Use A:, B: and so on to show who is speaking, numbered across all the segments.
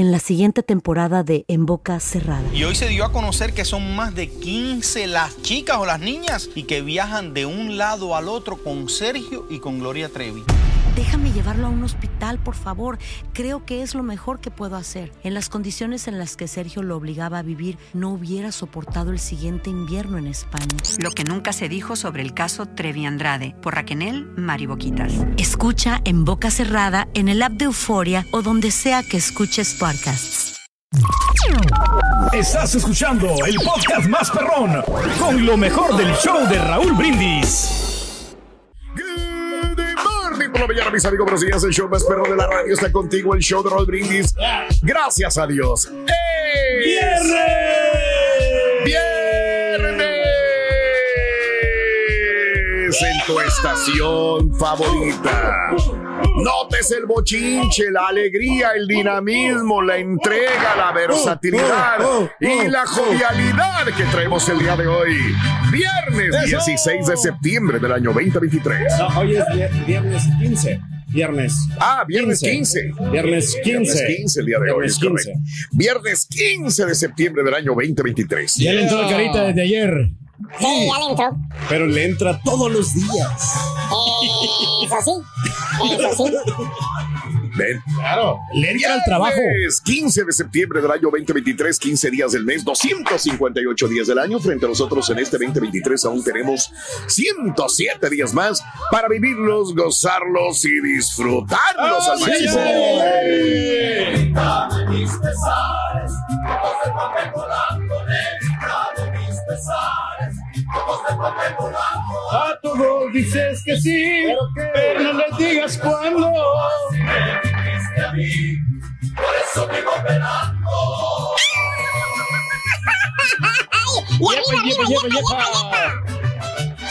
A: en la siguiente temporada de En Boca Cerrada.
B: Y hoy se dio a conocer que son más de 15 las chicas o las niñas y que viajan de un lado al otro con Sergio y con Gloria Trevi.
A: Déjame llevarlo a un hospital, por favor. Creo que es lo mejor que puedo hacer. En las condiciones en las que Sergio lo obligaba a vivir, no hubiera soportado el siguiente invierno en España.
C: Lo que nunca se dijo sobre el caso Trevi Andrade, por Raquel Mariboquitas.
A: Escucha en boca cerrada, en el app de Euforia o donde sea que escuches podcasts.
D: Estás escuchando el podcast más perrón con lo mejor del show de Raúl Brindis.
E: Por la mañana, mis amigos. Buenos días. El show más perro de la radio está contigo. El show de Roll Brindis. Gracias a Dios. ¡Ey! ¡Viernes! En tu estación favorita. Notes el bochinche, la alegría, el dinamismo, la entrega, la versatilidad y la jovialidad que traemos el día de hoy. Viernes 16 de septiembre del año 2023.
F: No, hoy es vier- viernes 15. Viernes.
E: Ah, viernes 15.
F: Viernes 15.
E: Viernes 15 el día de hoy,
F: Viernes
E: es correcto. Viernes 15 de septiembre del año 2023.
F: Ya le entró la carita desde ayer.
G: Sí, ya le entró.
F: Pero le entra todos los días.
G: Eh, eso sí. Eso sí.
E: Ven.
F: Claro. Le entra el trabajo.
E: Viernes 15 de septiembre del año 2023, 15 días del mes, 258 días del año. Frente a nosotros en este 2023 aún tenemos 107 días más para vivirlos, gozarlos y disfrutarlos al máximo.
F: A todo dices que sí, pero no le digas cuándo.
G: Y arriba, arriba, yepa, yepa,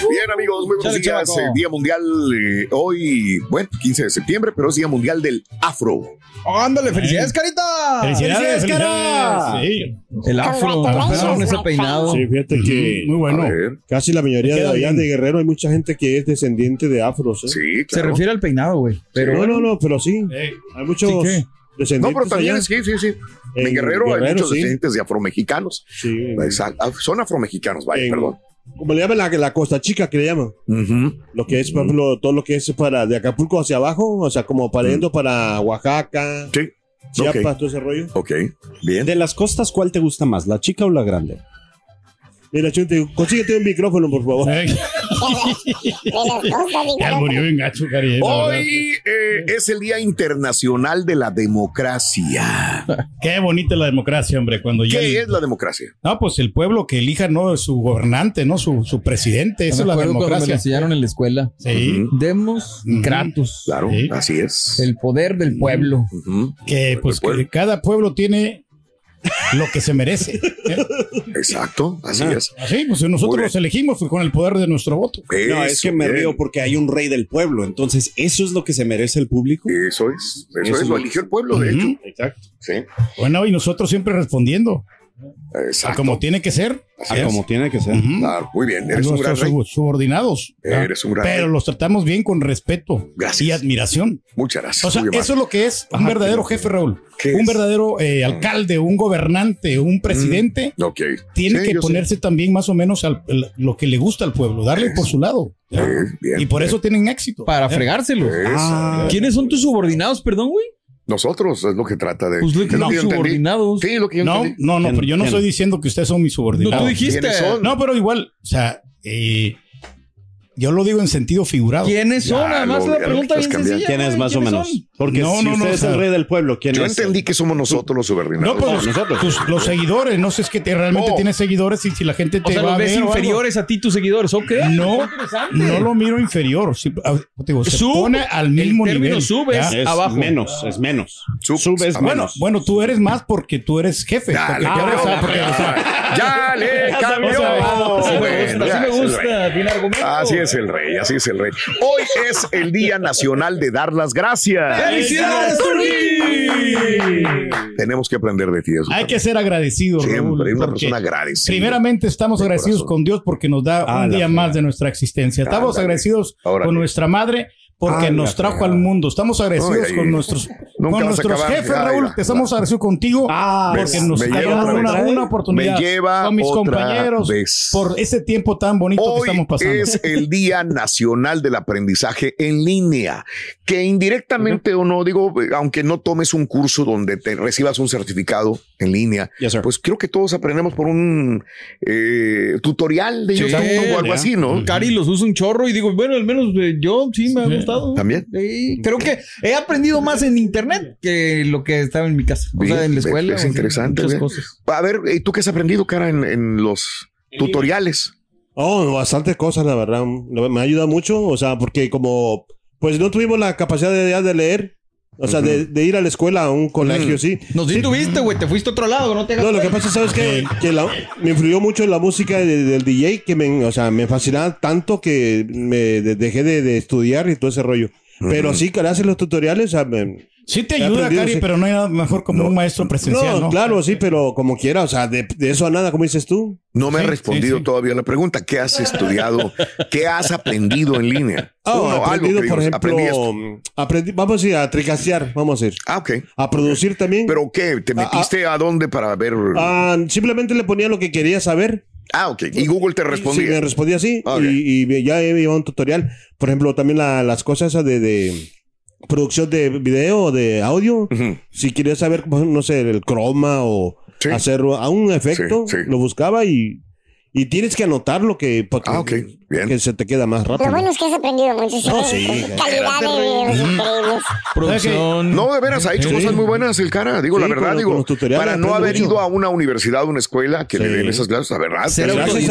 E: Bien, amigos, muy buenos días. Eh, Día Mundial eh, hoy, bueno, 15 de septiembre, pero es Día Mundial del Afro.
H: Ándale, felicidades, carita.
F: Felicidades, cara.
H: Sí.
I: El afro, perrón, ese peinado.
F: Sí, fíjate que
H: Muy bueno.
F: Casi la mayoría de allá de Guerrero hay mucha gente que es descendiente de afros. ¿eh?
E: Sí,
I: Se
E: claro.
I: refiere al peinado, güey. Pero
F: No, no, no, pero sí. Hay muchos
H: ¿Sí qué?
E: No,
F: descendientes
E: pero también
F: allá.
E: sí, sí, sí. En,
F: En
E: Guerrero, hay muchos
F: sí.
E: descendientes de afromexicanos.
F: Sí.
E: Exacto. Son afromexicanos, vaya,
F: En-
E: perdón.
F: Como le llaman la, la Costa Chica, que le llaman.
E: Ujú.
F: Lo que es, por ejemplo, todo lo que es para de Acapulco hacia abajo, o sea, como para
E: Mm.
F: yendo para Oaxaca,
E: Sí.
F: Chiapas,
E: Ok.
F: todo ese rollo.
E: Ok, bien.
H: De las costas, ¿cuál te gusta más, la chica o la grande?
F: Mira, Chunte, consíguete un micrófono, por favor.
H: Ya murió bien gacho, cariño.
E: Hoy eh, es el Día Internacional de la Democracia.
H: Qué bonita la democracia, hombre. Cuando ya.
E: ¿Qué es la democracia?
H: No, pues el pueblo que elija, ¿no? Su gobernante, ¿no? Su, su presidente. Eso
I: me
H: es la
I: cuando me lo
H: democracia.
I: enseñaron en la escuela.
H: Sí.
I: Demos gratus.
E: Claro,
H: Sí.
E: así es.
I: El poder del pueblo.
E: Ujú.
H: Que pues
E: pueblo.
H: que cada pueblo tiene lo que se merece. ¿eh?
E: Exacto, así es.
H: Así, pues nosotros los elegimos pues, con el poder de nuestro voto.
J: No, es que me
E: bien.
J: río porque hay un rey del pueblo. Entonces, ¿eso es lo que se merece el público?
E: Eso es, eso,
J: Eso
E: es, lo
J: lo-
E: eligió el pueblo, de hecho.
J: Exacto.
E: Sí,
H: Bueno, y nosotros siempre respondiendo. A como tiene que ser.
E: Así
J: Ah,
E: es.
J: como tiene que ser.
E: Claro, muy bien,
H: A
E: eres un gran rey.
H: subordinados. ¿verdad?
E: Eres un gran
H: Pero
E: rey.
H: los tratamos bien con respeto
E: Gracias.
H: y admiración.
E: Muchas gracias.
H: O sea,
E: muy
H: eso es lo que es un verdadero jefe, Raúl.
E: ¿Qué
H: Un
E: es?
H: verdadero eh, alcalde, un gobernante, un presidente.
E: Ok.
H: Tiene
E: Sí,
H: que ponerse también más o menos al, el- lo que le gusta al pueblo, darle por su lado. y por
E: bien.
H: eso tienen éxito.
I: Para fregárselo. Ah. ¿Quiénes son tus subordinados, perdón, güey?
E: Nosotros es lo que trata de.
I: Pues lo que
E: lo
I: no, subordinados.
E: Sí, lo que yo
H: No,
E: entendí.
H: no, no,
J: ¿Quién-
H: pero yo no estoy diciendo que ustedes son mis
I: No,
H: subordinados.
I: tú dijiste.
E: ¿Quiénes son?
H: No, pero igual, o sea, eh, yo lo digo en sentido figurado.
I: ¿Quiénes son?
E: Ya,
I: Además,
E: lo-
I: la pregunta bien
E: cambiando.
I: sencilla.
J: ¿Quién es más o
I: ¿quiénes
J: menos?
I: son?
J: Porque
H: No,
J: si
H: no, no,
J: usted
H: o
J: es
H: sea,
J: el rey del pueblo, ¿quién
E: Yo
J: es?
E: entendí que somos nosotros los subordinados.
H: No, pero
E: Nosotros.
H: nosotros. tus- los seguidores, no sé, es que te- realmente
E: Oh.
H: tienes seguidores y si la gente te
I: O sea,
H: va
I: los
H: a
I: ves
H: ver
I: inferiores a ti, tus seguidores. ¿Ok?
H: No, no lo miro inferior. Ah, digo, se
I: Sub,
H: pone al mismo
I: el
H: nivel.
I: sub es-
H: ¿ya?
J: Es
I: abajo.
J: menos, es menos.
E: Sub-
J: Sub es
E: ah,
H: Bueno,
J: menos.
H: bueno, tú eres más porque tú eres jefe.
E: Ya
H: porque-
E: le cambió.
I: Así me
E: Bueno,
I: gusta, así me. Tiene argumento.
E: Así es el rey, así es el rey. Hoy es el Día Nacional de Dar las Gracias.
I: ¡Felicidades!
E: Tenemos que aprender de ti eso.
H: hay que ser agradecidos,
E: Siempre,
H: Raúl,
E: una persona agradecida.
H: Primeramente estamos
E: De
H: agradecidos
E: corazón.
H: con Dios porque nos da
J: Ah,
H: un día más de nuestra existencia. Estamos agradecidos con nuestra madre porque
E: Ah,
H: nos trajo al mundo. Estamos agradecidos
E: Ay, ay,
H: con nuestros, con nuestros
E: acabar.
H: jefes,
E: Ay,
H: Raúl. Te estamos agradecidos contigo
J: Ah,
H: porque
E: ves,
H: nos dieron una, una oportunidad
E: Me lleva
H: con mis compañeros
E: vez.
H: por ese tiempo tan bonito que estamos pasando.
E: es el Día Nacional del Aprendizaje en línea, que indirectamente o no, digo, aunque no tomes un curso donde te recibas un certificado en línea,
J: Yes,
E: pues creo que todos aprendemos por un eh, tutorial de
I: Sí,
E: YouTube o algo así, ¿no?
I: Cari los usa un chorro y digo, bueno, al menos eh, yo sí me ha gustado.
E: También.
I: Sí, creo que he aprendido más en internet que lo que estaba en mi casa. O
E: Bien,
I: sea, en la
E: es-
I: escuela.
E: Es interesante.
I: cosas.
E: A ver, ¿y tú qué has aprendido, cara, en, en los tutoriales?
F: Oh, bastantes cosas, la verdad. Me ha ayudado mucho, o sea, porque como, pues no tuvimos la capacidad de, de leer, o sea, de, de ir a la escuela, a un colegio, sí.
I: Nos sí tuviste, güey, te fuiste a otro lado, no te hagas
F: No, lo que pasa, ¿sabes qué? Que la- me influyó mucho la música de- del DJ, que me, o sea, me fascinaba tanto que me de- dejé de, de estudiar y todo ese rollo. Pero sí, gracias a los tutoriales, o sea, me-
H: Sí te ayuda, Cari,
F: sí.
H: pero no hay nada mejor como un maestro presencial,
F: no,
H: ¿no?
F: claro, sí, pero como quiera, o sea, de, de eso a nada, como dices tú.
E: No me
H: Sí,
E: has respondido
H: sí, sí.
E: todavía la pregunta. ¿Qué has estudiado? ¿Qué has aprendido en línea?
F: Oh,
E: Uno,
F: he aprendido, por
E: aprendí
F: ejemplo,
E: esto.
F: aprendí- vamos a ir a tricastear, vamos a ir.
E: Ah, ok.
F: A producir también.
E: ¿Pero qué? ¿Te metiste a dónde para ver?
F: Ah, simplemente le ponía lo que quería saber.
E: Ah, ok. Y Google te
F: Sí, me
E: respondía.
F: respondía así. Y, y ya he llevado un tutorial. Por ejemplo, también la- las cosas esas de, de producción de video o de audio. Si quería saber, no sé, el croma o
E: Sí.
F: hacer a un efecto,
E: Sí, sí.
F: lo buscaba y, y tienes que anotar lo que,
E: Ah. Bien.
F: que se te queda más
G: Lo
F: rápido.
G: bueno es que has aprendido mucho.
F: No, sí,
G: Calidad de videos.
I: Producción.
E: No, de veras, ha hecho
F: Sí.
E: cosas muy buenas el cara. Digo, la verdad, digo, para no haber
F: mucho.
E: ido a una universidad o una escuela que le den esas clases, la verdad. Ahí,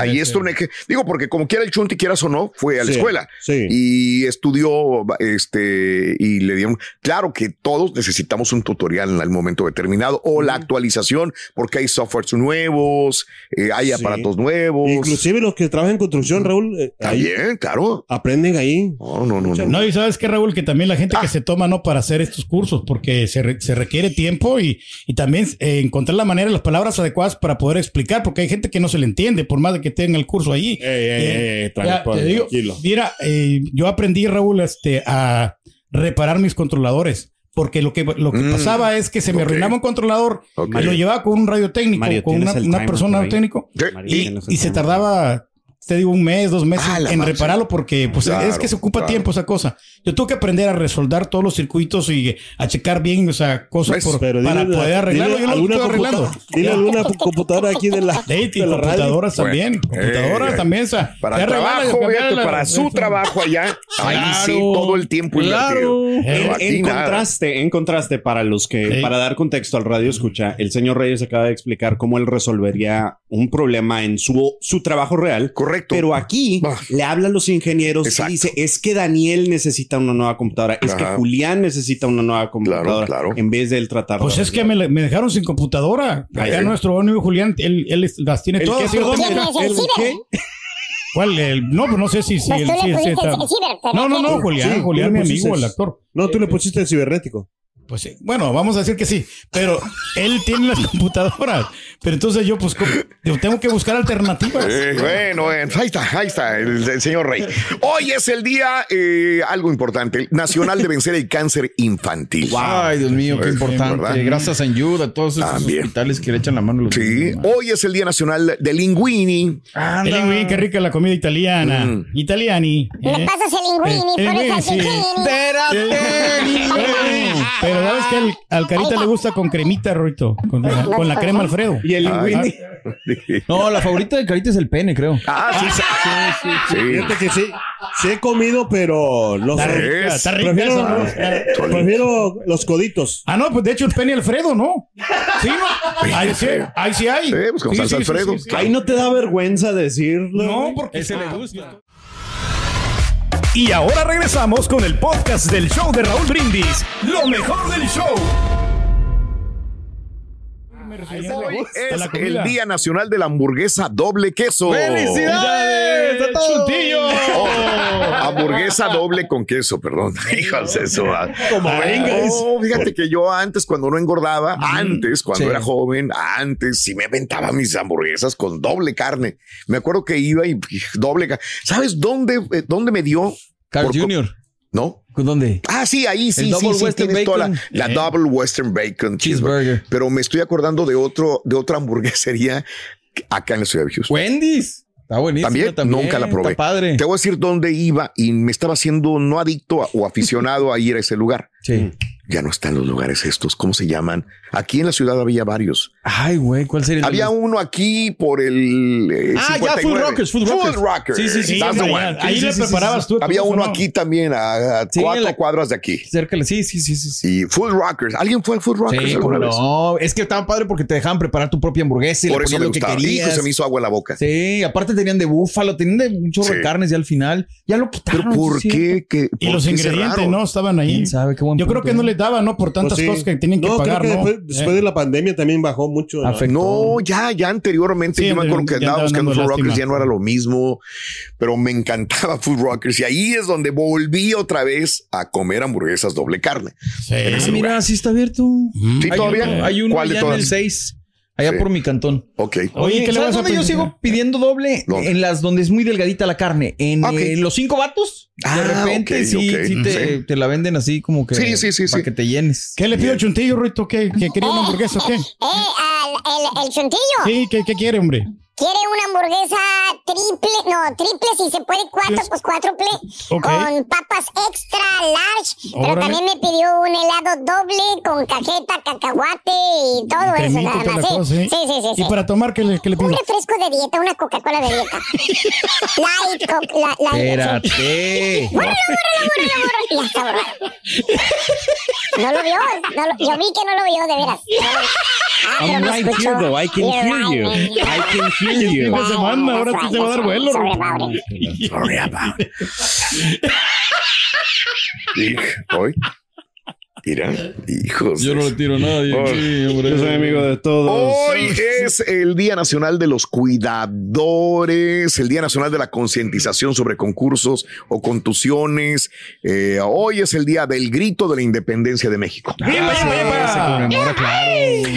E: ahí
H: Sí,
E: esto, digo, porque como quiera el Chunti, quieras o no, fue a la
F: Sí,
E: escuela
F: sí.
E: y estudió, este, y le dieron, claro que todos necesitamos un tutorial en el momento determinado o la actualización, porque hay softwares nuevos, eh, hay
F: Sí.
E: aparatos nuevos.
F: Inclusive los que trabajan en construcción, Raúl, eh, ahí
E: También, claro.
F: aprenden ahí.
E: No, no, no, no.
H: No, y sabes que Raúl, que también la gente
E: Ah.
H: que se toma no para hacer estos cursos, porque se, re- se requiere tiempo y, y también eh, encontrar la manera, las palabras adecuadas para poder explicar, porque hay gente que no se le entiende, por más de que tenga el curso allí.
F: Ey, ey,
H: Eh,
F: ey,
H: ya,
F: tranquilo,
H: te digo,
F: tranquilo.
H: mira, eh, yo aprendí, Raúl, este, a reparar mis controladores. Porque lo que, lo que
E: Mm,
H: pasaba es que se me arruinaba un controlador
E: Ok.
H: y lo llevaba con un radio técnico,
J: Mario,
H: con una,
J: ¿tienes el
H: una
J: timer
H: persona técnico.
J: Mario,
H: Y, y se tardaba, te digo, un mes, dos meses
E: Ah,
H: en repararlo porque pues
E: Claro,
H: es que se ocupa
E: claro.
H: tiempo esa cosa. Yo tuve que aprender a resoldar todos los circuitos y a checar bien, o sea, cosas
E: ¿Ves?
H: por-
F: Pero
H: para
F: dile-
H: poder arreglarlo.
F: dile
H: Yo lo
F: alguna
H: estoy arreglando.
F: Dile alguna computadora aquí de la,
H: y
F: de la radio.
H: computadoras
E: Bueno,
H: también. computadoras
E: eh,
H: también. o sea,
E: Para
H: ya
E: trabajo, para su
H: eso.
E: trabajo allá, ahí sí, todo el tiempo invertido. Pero
J: En, en
E: nada.
J: contraste, en contraste, para los que,
H: Sí.
J: para dar contexto al radio escucha, el señor Reyes acaba de explicar cómo él resolvería un problema en su, su trabajo real.
E: Correcto.
J: Pero aquí le habla a los ingenieros
E: Exacto.
J: y dice, es que Daniel necesita una nueva computadora, es que. Julián necesita una nueva computadora,
E: claro.
J: en vez de él tratar
H: Pues
J: de
H: es que me, dejaron sin computadora.
E: Ahí.
H: nuestro amigo Julián, él, él las tiene
J: ¿El
H: todas. ¿Cuál? El- no, pues no sé si... si
G: Pues
H: el-
G: tú le
H: si- si
G: pusiste
H: está-
G: el ciber, ¿te
H: No, no, no? Julián,
F: Sí,
H: Julián, mi amigo, el actor.
F: No, tú le pusiste el cibernético.
H: Pues sí. Bueno, vamos a decir que sí, pero él tiene las computadoras. Pero entonces yo, pues, ¿cómo? yo tengo que buscar alternativas.
E: Eh, bueno, bueno, ahí está, ahí está el, el señor Rey. Hoy es el día, eh, algo importante, nacional de vencer el cáncer infantil.
I: Ay, Dios mío, qué importante.
E: ¿verdad?
I: Gracias a Ayuda, a todos esos
E: También.
I: hospitales que le echan la mano a los
E: Sí,
I: niños.
E: hoy es el día nacional de linguini.
H: El linguini, qué rica la comida italiana.
E: Mm.
H: Italiani.
G: Me
H: ¿eh?
G: pasas el linguini,
H: Eh, linguini,
G: al
H: sí. Pero sabes que al, al carita le gusta con cremita, Rorito. Con, con la crema Alfredo.
J: Y el
E: Ay.
J: linguini.
I: No, la favorita de Carita es el pene, creo.
E: Ah, sí, sí, sí.
F: Fíjate que sí, sí he comido, pero no
H: Está
F: sé.
H: rica, está rica
F: Prefiero,
H: esa.
F: prefiero los coditos.
H: Ah, no, pues de hecho el pene Alfredo, ¿no? Sí, ¿no? Ahí sí, ahí sí hay.
E: Sí, pues con salsa Alfredo.
J: Ahí no te da vergüenza decirlo.
H: No, porque
I: Ese le gusta.
K: Y ahora regresamos con el podcast del show de Raúl Brindis. Lo mejor del show.
E: Hoy es el Día Nacional de la Hamburguesa Doble Queso.
I: ¡Felicidades! ¡A todos!
H: ¡Chutillo!
E: Oh, hamburguesa doble con queso, perdón. Hijos, eso. ah.
F: Como
E: Ah,
F: vengas.
E: no, fíjate que yo antes, cuando no engordaba, antes, cuando
I: Sí.
E: era joven, antes, sí me aventaba mis hamburguesas con doble carne. Me acuerdo que iba y doble carne. ¿Sabes dónde, eh, dónde me dio?
I: Carl Jr.
E: ¿No?
I: ¿Dónde?
E: Ah, sí, ahí sí,
I: El
E: sí, sí, tienes toda la, la
I: Eh.
E: Double Western Bacon Cheeseburger. Pero me estoy acordando de otro, de otra hamburguesería acá en la ciudad de Houston.
I: Wendy's. Está buenísimo.
E: ¿También?
I: también.
E: Nunca la probé.
I: Está padre.
E: Te voy a decir dónde iba y me estaba haciendo no adicto a- o aficionado a ir a ese lugar.
I: Sí.
E: Ya no están los lugares estos. ¿Cómo se llaman? Aquí en la ciudad había varios.
I: Ay, güey, ¿cuál sería el
E: Había
I: nombre?
E: uno aquí por el. eh,
I: Ah, ya,
E: 59.
I: Food Rockers, Food Rockers.
E: Rockers.
I: Sí, sí, sí,
E: That's
I: sí,
E: the
I: sí,
E: one.
H: Ahí le preparabas tú.
E: Había uno aquí también, a, a
I: Sí,
E: cuatro
I: la-
E: cuadras de aquí.
I: Cerca, sí, sí, sí, sí. sí.
E: Y Food Rockers. ¿Alguien fue al Food Rockers
I: Sí,
E: alguna vez?
I: no. Es que estaba padre porque te dejaban preparar tu propia hamburguesa y
E: Por
I: le
E: eso me
I: lo que
E: gustaba. Hijo,
I: querías.
E: se me hizo agua en la boca.
I: Sí, aparte tenían de búfalo, tenían de un chorro
E: Sí.
I: de carnes ya al final. Ya lo quitaron.
E: Pero ¿por
I: sí,
E: qué? que
H: Y los ingredientes, ¿no? Estaban ahí.
I: ¿Quién sabe? Qué
H: Yo creo que no les daba, ¿no? Por tantas
F: Pues sí.
H: cosas que tienen que
F: No, creo
H: pagar,
F: que
H: ¿no?
F: después, después
H: Eh.
F: de la pandemia también bajó mucho. ¿no?
I: Afectó.
E: No, ya, ya anteriormente
H: Sí,
E: yo me acuerdo que andaba buscando Food Rockers,
H: lástima.
E: ya no era lo mismo, pero me encantaba Food Rockers y ahí es donde volví otra vez a comer hamburguesas doble carne.
H: Sí.
I: Ah, mira, sí está abierto.
E: ¿Sí,
I: hay
E: todavía?
I: Uno, hay uno
E: ¿Cuál de
I: allá en
E: todas?
I: el 6, allá
E: Sí.
I: por mi cantón.
E: Ok.
H: Oye, ¿qué le
I: ¿sabes
H: vas a
I: dónde yo sigo pidiendo doble?
E: ¿Dónde?
I: En las donde es muy delgadita la carne. En
E: Ah,
I: eh, los cinco vatos.
E: Ah,
I: de repente
E: ok,
I: sí, sí te,
E: Sí.
I: te la venden así como que.
E: Sí, sí, sí,
I: Para
E: sí.
I: que te llenes.
H: ¿Qué le pido al chuntillo, Rito? ¿Qué, que quería una hamburguesa o qué?
G: Eh, al, el, el chuntillo.
H: Sí, ¿qué, qué quiere, hombre?
G: Quiere una hamburguesa triple, no, triple si se puede, cuatro, pues cuádruple,
H: Ok.
G: con papas extra large, pero
H: Órale.
G: también me pidió un helado doble con cajeta, cacahuate y todo eso,
H: y
G: nada
H: toda
G: más, sí.
H: cosa,
G: sí,
H: ¿eh?
G: sí, sí, sí.
H: ¿Y para tomar qué le, qué le pido?
G: Un refresco de dieta, una Coca-Cola de dieta. light, co- la, light.
I: Espérate.
G: Bórralo, bórralo, bórralo, bórralo. Ya está borrado. No lo vio, no lo- yo vi que no lo vio, de veras. Ah, pero
J: I'm right
G: escuchó.
J: here, though. I can
G: You're
J: hear
G: right,
J: you.
G: man.
J: I can hear you.
H: Fin de semana, ahora sí se va a dar vuelo.
G: Sorry about it.
E: Sorry about it. Hoy. Mira, hijos.
I: Yo no le tiro nada.
E: Oh.
J: Yo soy amigo de todos.
E: Hoy es el Día Nacional de los Cuidadores, el Día Nacional de la Concientización sobre concursos o contusiones. Eh, hoy es el Día del Grito de la Independencia de México.
I: Ah, sí, se conmemora, claro.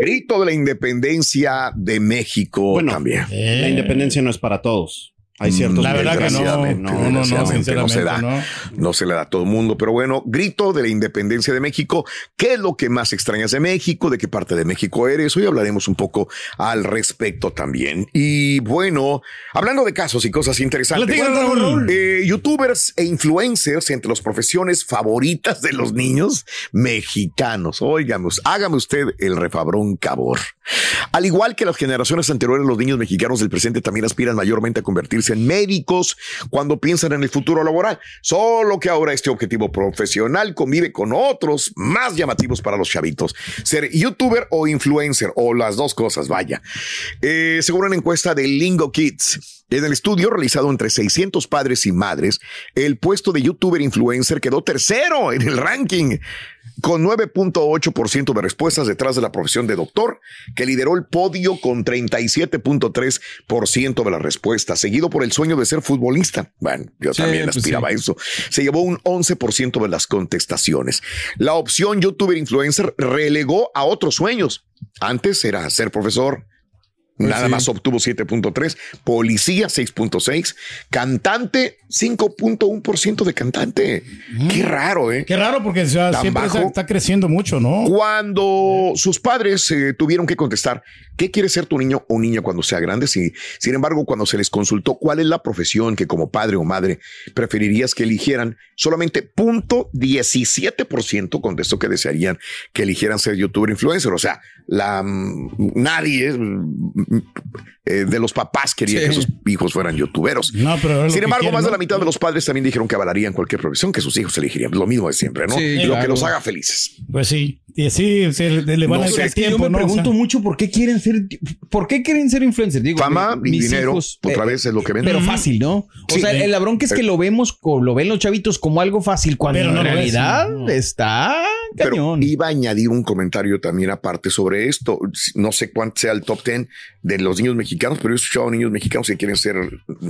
E: Grito de la Independencia de México
J: Bueno,
E: también.
H: Eh,
J: La independencia no es para todos. Hay ciertos
H: La verdad que no. No, no, no,
E: se da.
H: no.
E: No se le da a todo el mundo, pero bueno, grito de la independencia de México. ¿Qué es lo que más extrañas de México? ¿De qué parte de México eres? Hoy hablaremos un poco al respecto también. Y bueno, hablando de casos y cosas interesantes. Eh, youtubers e influencers entre las profesiones favoritas de los niños mexicanos. Óigame, hágame usted el refabrón cabor. Al igual que las generaciones anteriores, los niños mexicanos del presente también aspiran mayormente a convertirse en médicos cuando piensan en el futuro laboral. Solo que ahora este objetivo profesional convive con otros más llamativos para los chavitos. Ser youtuber o influencer o las dos cosas, vaya. Eh, según una encuesta de Lingo Kids, en el estudio realizado entre 600 padres y madres, el puesto de youtuber influencer quedó tercero en el ranking con 9.8% de respuestas detrás de la profesión de doctor, que lideró el podio con 37.3% de las respuestas, seguido por el sueño de ser futbolista. Bueno, yo
I: Sí,
E: también
I: pues
E: aspiraba
I: sí.
E: a eso. Se llevó un 11% de las contestaciones. La opción youtuber influencer relegó a otros sueños. Antes era ser profesor, Nada
I: sí.
E: más obtuvo 7.3, policía 6.6, cantante 5.1% de cantante. Qué raro, ¿eh?
H: Qué raro porque o sea,
E: Tan
H: siempre
E: bajo.
H: está, creciendo mucho, ¿no?
E: Cuando sus padres eh, tuvieron que contestar, ¿qué quiere ser tu niño o niña cuando sea grande? Si, sin embargo, cuando se les consultó cuál es la profesión que como padre o madre preferirías que eligieran, solamente punto 17% contestó que desearían que eligieran ser youtuber influencer. O sea, la, mm, nadie mm, eh, de los papás quería
H: Sí.
E: que sus hijos fueran youtuberos.
H: No, pero
E: Sin embargo,
H: quieren,
E: más de la mitad de los padres también dijeron que avalarían cualquier profesión que sus hijos elegirían. Lo mismo de siempre, ¿no?
I: Sí,
E: Lo
I: claro.
E: que los haga felices.
H: Pues sí, y sí, se le, le van
E: No
H: a
I: Es que yo
H: tiempo,
I: me
H: ¿no? O sea,
I: pregunto mucho por qué quieren ser, por qué quieren ser influencers. Digo,
E: Fama
I: mi-
E: y dinero,
I: hijos,
E: otra
I: eh,
E: vez es lo que ven.
I: Pero fácil, ¿no? O
E: Sí.
I: sea, el labrón que es que lo vemos, lo ven los chavitos como algo fácil, cuando en realidad
H: no.
I: está
E: Pero
I: cañón.
E: iba a añadir un comentario también aparte sobre esto. No sé cuánto sea el top 10 de los niños mexicanos, pero he escuchado niños mexicanos que quieren ser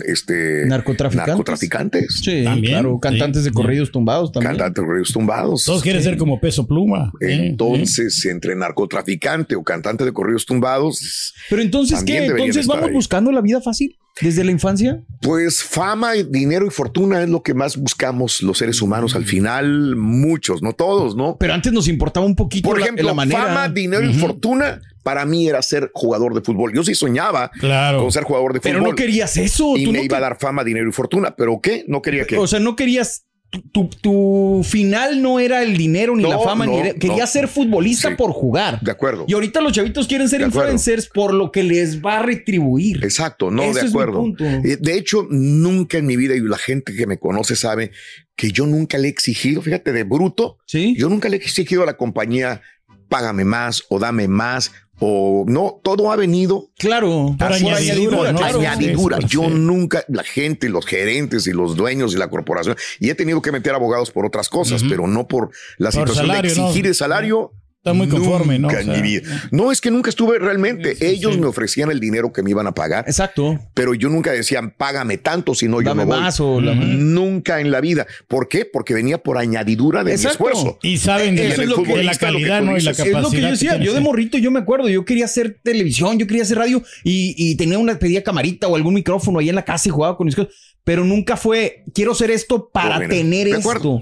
E: este
I: Narcotraficantes.
E: narcotraficantes,
I: Sí,
H: También,
I: claro, cantantes
H: sí,
I: de corridos tumbados también.
E: cantantes de corridos tumbados.
H: Todos quieren ser como peso pluma. ¿eh?
E: Entonces, entre narcotraficante o cantante de corridos tumbados,
I: Pero entonces, ¿qué? Entonces vamos
E: ahí.
I: buscando la vida fácil. Desde la infancia?
E: Pues fama, dinero y fortuna es lo que más buscamos los seres humanos al final, muchos, no todos, ¿no?
I: Pero antes nos importaba un poquito
E: Por ejemplo,
I: la, manera.
E: fama, dinero y fortuna para mí era ser jugador de fútbol. Yo sí soñaba con ser jugador de
I: Pero
E: fútbol.
I: no querías eso,
E: Y
I: tú
E: me
I: no
E: iba a dar fama, dinero y fortuna. ¿Pero qué? No quería que...
I: O sea, no querías. Tu, tu- tu final no era el dinero ni
E: No,
I: la fama,
E: no,
I: ni era- querías
E: no.
I: ser futbolista
E: Sí.
I: por jugar.
E: De acuerdo.
I: Y ahorita los chavitos quieren ser
E: De acuerdo.
I: influencers por lo que les va a retribuir.
E: Exacto, no, de acuerdo. Eh, De hecho, nunca en mi vida, y la gente que me conoce sabe que yo nunca le he exigido, fíjate, de bruto, yo nunca le he exigido a la compañía, págame más o dame más. O no, todo ha venido.
I: Claro,
E: por
H: añadidura,
E: añadidura. Yo
H: sí.
E: nunca, la gente, los gerentes y los dueños y la corporación, y he tenido que meter abogados por otras cosas, pero no por la
H: Por
E: situación
H: salario,
E: de
H: ¿no?
E: exigir el salario.
H: Está muy conforme, ¿no?
E: Nunca
H: O sea,
E: en mi vida. No, es que nunca estuve realmente. Ellos me ofrecían el dinero que me iban a pagar.
I: Exacto.
E: Pero yo nunca decían, págame tanto, si no yo no voy.
I: más o la-
E: Nunca en la vida. ¿Por qué? Porque venía por añadidura de
I: Exacto.
E: mi esfuerzo.
H: Y saben
I: Eso es lo que-
H: de la
E: lo que
H: calidad, ¿no? Y la capacidad.
I: Es lo que yo decía. Yo de morrito, yo me acuerdo, yo quería hacer televisión, yo quería hacer radio y, y tenía una, pedía camarita o algún micrófono ahí en la casa y jugaba con mis cosas. Pero nunca fue, quiero hacer esto para
E: Bueno,
I: tener esto.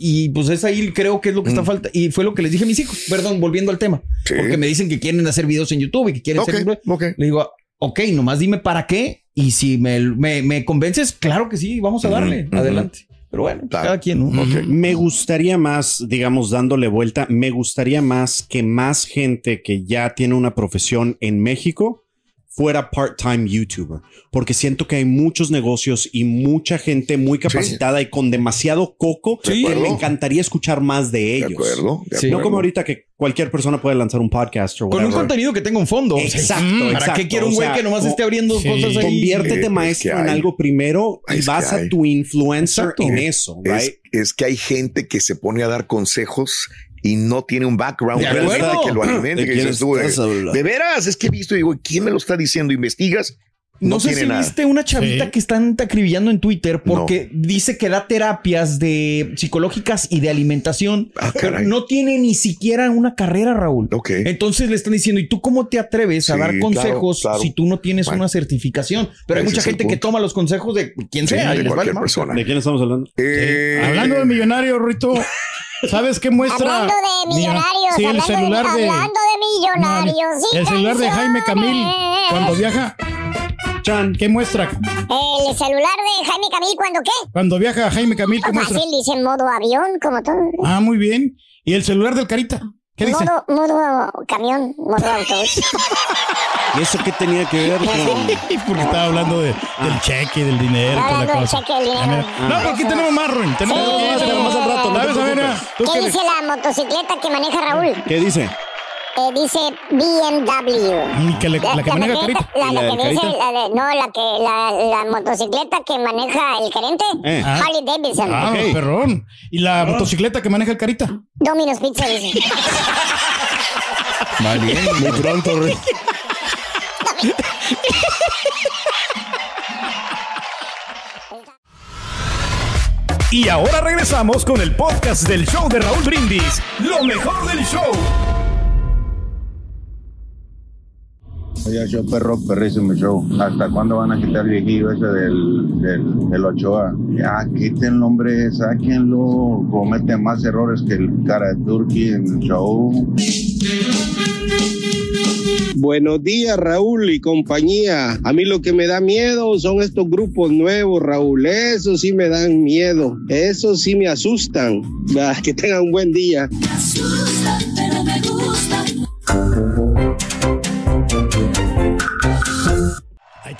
I: Y pues es ahí, creo que es lo que está
E: Mm.
I: falta. Y fue lo que les dije a mis hijos. Perdón, volviendo al tema.
E: Sí.
I: Porque me dicen que quieren hacer videos en YouTube y que quieren
E: Ok,
I: ser.
E: ok.
I: Le digo, ok, nomás dime para qué. Y si me, me, me convences, claro que sí, vamos a darle. Adelante. Pero bueno, cada quien, ¿no?
J: Me gustaría más, digamos, dándole vuelta, me gustaría más que más gente que ya tiene una profesión en México fuera part-time YouTuber, porque siento que hay muchos negocios y mucha gente muy capacitada y con demasiado coco que me encantaría escuchar más de ellos.
E: acuerdo, de
J: No
E: acuerdo.
J: como ahorita que cualquier persona puede lanzar un podcast o
I: Con un contenido que tenga un fondo.
J: Exacto,
I: ¿Para
J: exacto.
I: qué quiero un
J: O
I: güey
J: sea,
I: que nomás esté abriendo
H: sí.
I: cosas ahí?
J: Conviértete
E: Eh, es
J: maestro
E: que
J: en algo primero y
E: Es
J: vas a tu influencer
I: Exacto.
J: en eso,
E: es que hay gente que se pone a dar consejos y no tiene un background
I: De
E: realmente que lo alimente.
J: ¿De
E: Que dices tú, de,
J: hablando?
E: de veras, es que he visto y digo, ¿quién me lo está diciendo? Investigas.
I: No, sé si
E: nada.
I: viste una chavita
H: Sí.
I: que están acribillando en Twitter porque dice que da terapias de psicológicas y de alimentación,
E: Ah,
I: pero no tiene ni siquiera una carrera, Raúl. Entonces le están diciendo, ¿y tú cómo te atreves a dar consejos
E: claro.
I: si tú no tienes
E: Bueno.
I: una certificación? Pero hay mucha gente que toma los consejos de quien
E: Sí,
I: sea. y
E: de
I: les vale
E: cualquier persona.
J: ¿De quién estamos hablando?
E: Eh,
H: Hablando de millonario, Rito, ¿sabes qué muestra?
G: Hablando de millonarios,
H: Sí, el
G: hablando,
H: celular
G: de,
H: de.
G: hablando de millonarios.
H: el celular de Jaime Camil cuando viaja. Chan, ¿qué muestra?
G: El celular de Jaime Camil, ¿cuándo qué?
H: Cuando viaja Jaime Camil, ¿qué muestra?
G: fácil, dice modo avión, como todo.
H: Ah, muy bien. ¿Y el celular del Carita? ¿Qué dice?
G: Modo, modo camión, modo autobús.
J: ¿Y eso qué tenía que ver con...?
H: Porque estaba hablando de- del cheque, del dinero. La
G: hablando del
H: cosa.
G: cheque, del dinero.
H: No, pero aquí tenemos más, Ruin. Tenemos
G: Sí.
H: más, tenemos más al rato.
G: ¿Qué dice la motocicleta que maneja Raúl?
J: ¿Qué dice?
G: Eh, dice BMW.
H: Que le- la que maneja Carita.
G: La,
J: ¿Y
G: la
J: la
G: que dice, la de- no, la que, la, la motocicleta que maneja el gerente,
J: Eh.
G: Harley Davidson.
H: Ah,
J: Ok.
H: perrón. ¿Y la motocicleta que maneja el Carita?
G: Domino's Pizza dice.
E: muy pronto, Rey.
L: Y ahora regresamos con el podcast del show de Raúl Brindis. Lo mejor del show.
M: Oye, show perro, perrísimo show. ¿Hasta cuándo van a quitar el viejillo ese del, del, del Ochoa? Ya, quítenlo, hombre, sáquenlo. Comete más errores que el cara de Turkey en el show.
N: Buenos días, Raúl y compañía. A mí lo que me da miedo son estos grupos nuevos, Raúl. Eso sí me dan miedo. Eso sí me asustan. Ah, Que tengan un buen día.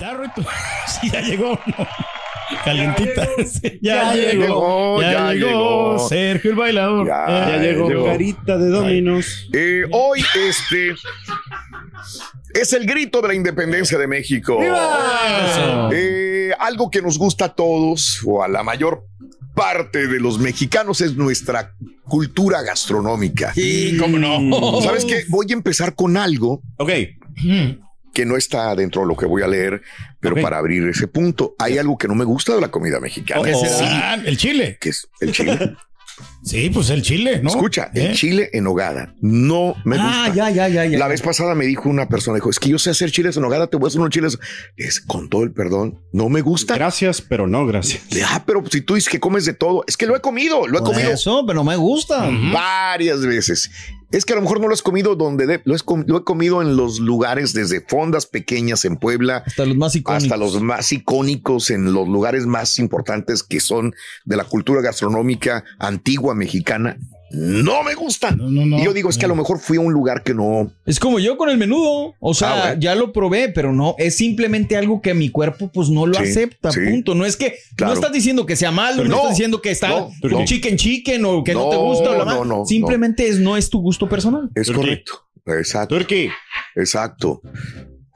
H: Está, Rito. Sí, ya llegó. ¿no? Calientita.
E: Ya llegó, ya llegó.
H: Sergio el bailador.
E: Ya,
J: Ya llegó
E: llegó.
J: Carita de Dominos.
E: Eh, hoy, este. Es el grito de la independencia de México.
H: ¡Viva!
E: Eh, algo que nos gusta a todos, o a la mayor parte de los mexicanos, es nuestra cultura gastronómica.
I: Sí, cómo no.
E: ¿Sabes qué? Voy a empezar con algo
J: Ok.
E: Que no está dentro de lo que voy a leer, pero para abrir ese punto, hay algo que no me gusta de la comida mexicana.
H: ¿Qué
J: Oh.
H: será? El chile.
E: que es el chile.
H: Sí, pues el chile, ¿no?
E: Escucha, el
H: ¿Eh?
E: chile en hogada no me
I: Ah,
E: gusta.
I: ya, ya, ya, ya.
E: La vez pasada me dijo una persona, dijo, es que yo sé hacer chiles en hogada, te voy a hacer unos chiles. Es con todo el perdón, no me gusta.
J: Gracias, pero no gracias.
E: Ah, pero si tú dices que comes de todo, es que lo he comido, lo he
I: Por
E: comido
I: eso, pero no me gusta.
E: varias veces. Es que a lo mejor no lo has comido donde de- lo, com- lo he comido en los lugares desde fondas pequeñas en Puebla
I: Hasta los más icónicos.
E: hasta los más icónicos en los lugares más importantes que son de la cultura gastronómica antigua mexicana. No me gustan. y yo digo, es que a lo mejor fui a un lugar que no.
I: Es como yo con el menudo. O sea,
E: Ah, bueno.
I: ya lo probé, pero no, es simplemente algo que mi cuerpo pues no lo
E: Sí,
I: acepta,
E: sí.
I: punto. No es que
E: Claro.
I: no estás diciendo que sea malo, no,
E: no,
I: estás diciendo que está
E: no,
I: un
E: no.
I: chicken chicken o que no, te
E: No,
I: gusta. bla.
E: no, no,
I: simplemente Es, no es tu gusto personal.
E: Es correcto. Exacto. Exacto.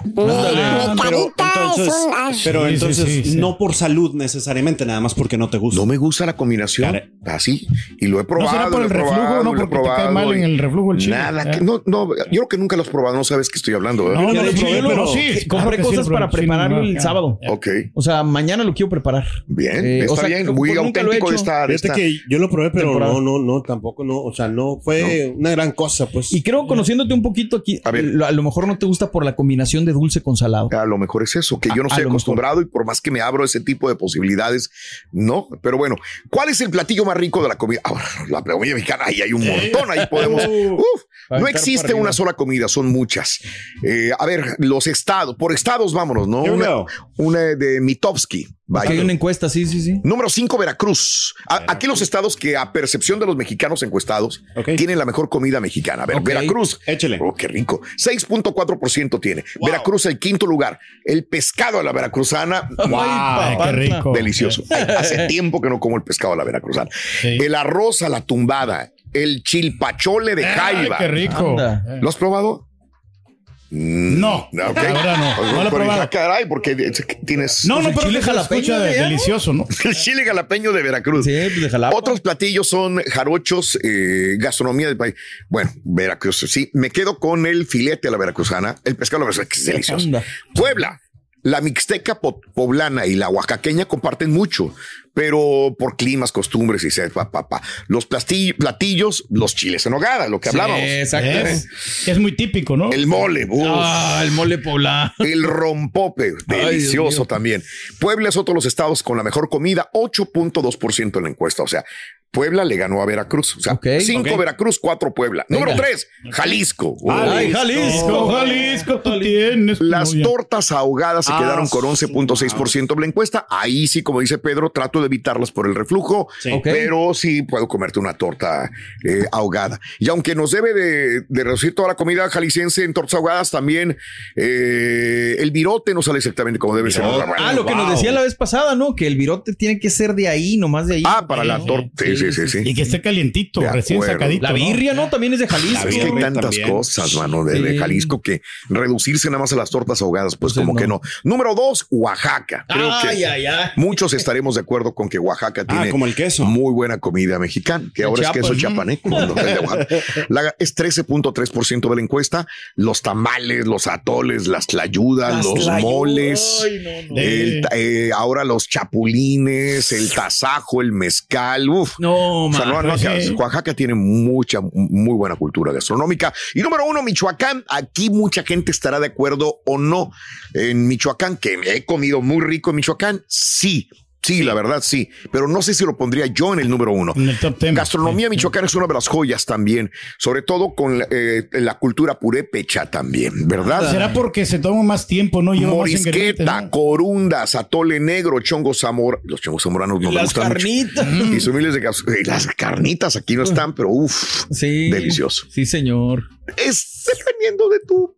J: Ah, pero entonces,
G: es un-
J: pero
E: Sí, sí,
J: entonces
E: sí, sí.
J: no por salud necesariamente, nada más porque no te gusta.
E: No me gusta la combinación así y lo he probado.
H: será por
E: he
H: el reflujo,
E: probado,
H: no?
E: he
H: Porque te cae
E: probado
H: mal en el reflujo el chile,
E: Nada,
H: ¿eh?
E: que- no, no, yo creo que nunca lo has probado, no sabes qué estoy hablando. ¿verdad?
H: No, no lo probé, pero sí.
I: que-
H: claro
I: compré
H: que sí
I: cosas para
H: no,
I: el
H: ya.
I: sábado.
E: Ok.
I: O sea, mañana lo quiero preparar.
E: Bien,
I: Eh,
E: está
I: o sea,
E: bien, muy
I: pues he
E: auténtico de
I: hecho.
E: esta. esta-
F: que yo lo probé, pero
I: temporada.
F: no, no, no, tampoco no. O sea, no fue una gran cosa, pues.
I: Y creo, conociéndote un poquito aquí,
E: A ver.
I: lo- a lo mejor no te gusta por la combinación de dulce con salado.
E: A lo mejor es eso, que yo no
I: A- a
E: estoy
I: lo
E: acostumbrado y por más que me abro ese tipo de posibilidades, no. Pero bueno, ¿cuál es el platillo más rico de la comida? Ahora, la comida mexicana, ahí hay un montón, ahí podemos. Uf, no existe una sola comida, son muchas. Eh, a ver, los estados, por estados vámonos, ¿no? Una, una de Mitofsky.
I: Aquí hay una encuesta, sí, sí, sí.
E: Número 5, Veracruz. Aquí los estados que a percepción de los mexicanos encuestados tienen la mejor comida mexicana. A ver,
I: Ok.
E: Veracruz.
J: Échale.
E: Oh, qué rico. 6.4% tiene. Veracruz el quinto lugar. El pescado a la veracruzana.
I: Ay,
H: Ay, qué rico.
E: Delicioso. Ay, Hace tiempo que no como el pescado a la veracruzana.
H: Sí.
E: El arroz a la tumbada. El chilpachole de
H: Ay,
E: jaiba.
H: qué rico.
I: Anda.
H: Eh.
E: ¿Lo has probado? Mm,
H: No, verdad no.
E: Pues,
H: No lo he.
E: Caray, porque tienes
H: No, no,
I: el
H: pero
I: chile jalapeño de
H: delicioso, ¿no?
E: el chile jalapeño de Veracruz.
I: Sí, pues de Jalapa.
E: Otros platillos son jarochos, eh, gastronomía del país. Bueno, Veracruz, sí. Me quedo con el filete a la veracruzana, el pescado a la veracruzana, que es delicioso. Puebla. La mixteca po- poblana y la oaxaqueña comparten mucho, pero por climas, costumbres y se- pa, pa, pa. Los platillos, los chiles en hogada, lo que
I: Sí,
E: hablábamos.
I: exacto.
H: Es, que es muy típico, ¿no?
E: El mole.
I: Ah, el mole poblano.
E: El rompope, delicioso también. Puebla es otro de los estados con la mejor comida, 8.2% en la encuesta. O sea, Puebla le ganó a Veracruz. O sea,
I: Ok,
E: 5
I: ok.
E: Veracruz, 4 Puebla. Número. 3, Jalisco.
I: Ay. Jalisco.
H: Jalisco, tú tienes.
E: Las tortas ahogadas se
J: Ah,
E: quedaron con
J: sí,
E: 11.6% de la encuesta. Ahí sí, como dice Pedro, trato de evitarlas por el reflujo,
J: Sí.
E: Pero sí puedo comerte una torta eh, ahogada. Y aunque nos debe de, de reducir toda la comida jalisciense en tortas ahogadas, también eh, el virote no sale exactamente como debe ser.
I: Ah, lo que nos decía la vez pasada, ¿no? Que el virote tiene que ser de ahí, nomás de ahí.
E: Ah, para la torta. Sí, sí, sí. sí.
H: Y que esté calientito,
E: De
H: recién
E: acuerdo.
H: sacadito.
I: La birria, ¿no? También es de Jalisco.
E: Es que hay tantas
J: también.
E: cosas, mano, de, de. Jalisco que reducirse nada más a las tortas ahogadas, pues,
I: Pues
E: como
I: no.
E: que no. Número dos, Oaxaca. Creo
I: Ay,
E: que
I: ay, ay.
E: muchos estaremos de acuerdo con que Oaxaca
J: Ah,
E: tiene
J: como el queso.
E: muy buena comida mexicana, que ahora es queso chapaneco. La- es 13.3% de la encuesta. Los tamales, los atoles, las tlayudas,
I: Las
E: los
I: tlayudas.
E: moles.
I: Ay, no, no.
E: el eh, ahora los chapulines, el tasajo, el mezcal. Uf,
I: No,
E: o sea, no, no,
H: sí.
E: Oaxaca tiene mucha, muy buena cultura gastronómica. Y número uno, Michoacán. Aquí mucha gente estará de acuerdo o no. En Michoacán, que he comido muy rico en Michoacán, sí. Sí, la verdad sí, pero no sé si lo pondría yo en el número uno.
H: En el top ten.
E: Gastronomía
H: Sí.
E: michoacana es una de las joyas también, sobre todo con eh, la cultura purépecha también, ¿verdad?
H: Será porque se toma más tiempo, ¿no? Lleva
E: Morisqueta,
H: ¿no?
E: corundas, atole negro, chongo zamora. Los chongos zamoranos no me
I: Las
E: gustan mucho.
I: carnitas.
E: Y sus miles de gas- eh, las carnitas aquí no están, pero uff,
I: Sí.
E: delicioso.
I: Sí, señor.
E: Es dependiendo de tu.